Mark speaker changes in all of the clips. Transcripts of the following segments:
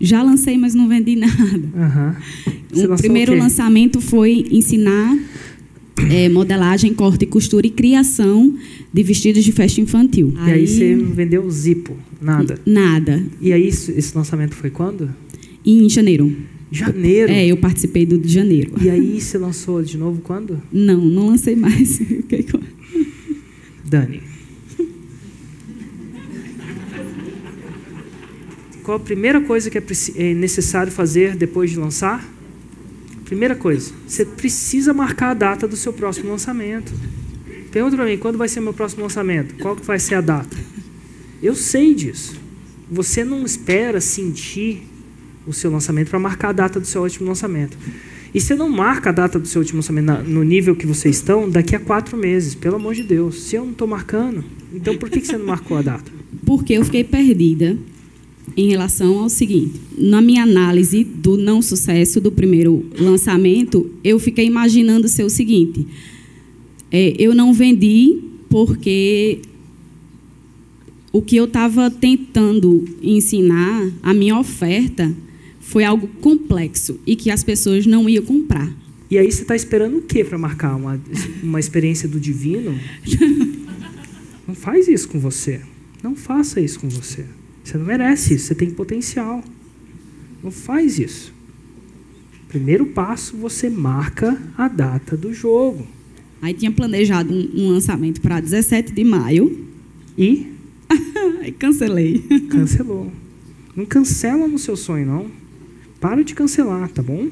Speaker 1: Já lancei, mas não vendi nada.
Speaker 2: Uhum.
Speaker 1: O primeiro o lançamento foi ensinar é, modelagem, corte, costura e criação de vestidos de festa infantil.
Speaker 2: E aí, aí você vendeu Zipo? Nada?
Speaker 1: Nada.
Speaker 2: E aí esse lançamento foi quando?
Speaker 1: Em janeiro.
Speaker 2: Janeiro?
Speaker 1: É, eu participei do de janeiro.
Speaker 2: E aí você lançou de novo quando?
Speaker 1: Não, não lancei mais.
Speaker 2: Dani. Qual a primeira coisa que é, é necessário fazer depois de lançar? Primeira coisa, você precisa marcar a data do seu próximo lançamento. Pergunta para mim, quando vai ser meu próximo lançamento? Qual que vai ser a data? Eu sei disso. Você não espera sentir o seu lançamento para marcar a data do seu último lançamento. E você não marca a data do seu último lançamento no nível que vocês estão daqui a quatro meses, pelo amor de Deus. Se eu não estou marcando, então por que você não marcou a data?
Speaker 1: Porque eu fiquei perdida em relação ao seguinte: na minha análise do não sucesso do primeiro lançamento, eu fiquei imaginando ser o seguinte: é, eu não vendi porque o que eu estava tentando ensinar, a minha oferta, foi algo complexo e que as pessoas não iam comprar.
Speaker 2: E aí você está esperando o quê para marcar uma, uma experiência do divino? não faz isso com você. Não faça isso com você. Você não merece isso, você tem potencial. Não faz isso. Primeiro passo, você marca a data do jogo.
Speaker 1: Aí tinha planejado um, um lançamento para 17 de maio.
Speaker 2: E?
Speaker 1: Aí cancelei.
Speaker 2: Cancelou. Não cancela no seu sonho, não. Para de cancelar, tá bom?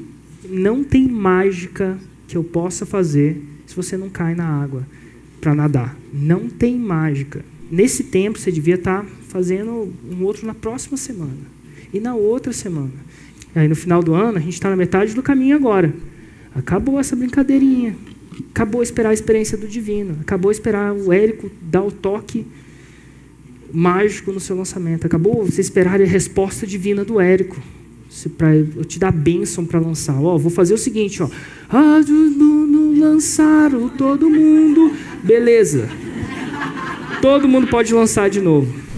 Speaker 2: Não tem mágica que eu possa fazer se você não cai na água para nadar. Não tem mágica. Nesse tempo, você devia estar tá fazendo um outro na próxima semana. E na outra semana. Aí no final do ano, a gente está na metade do caminho agora. Acabou essa brincadeirinha. Acabou esperar a experiência do divino. Acabou esperar o Érico dar o toque mágico no seu lançamento. Acabou você esperar a resposta divina do Érico. Para eu te dar bênção para lançar. Ó, vou fazer o seguinte, ó. Ah, lançaram todo mundo. Beleza. Todo mundo pode lançar de novo.